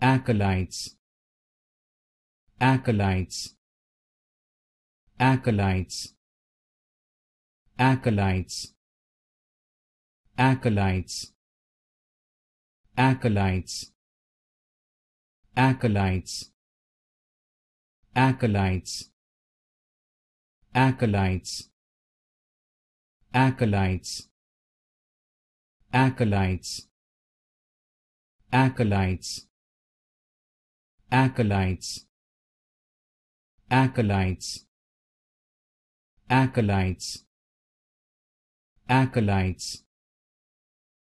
acolytes acolytes acolytes acolytes acolytes acolytes acolytes acolytes acolytes acolytes acolytes acolytes acolytes. Acolytes. Acolytes. Acolytes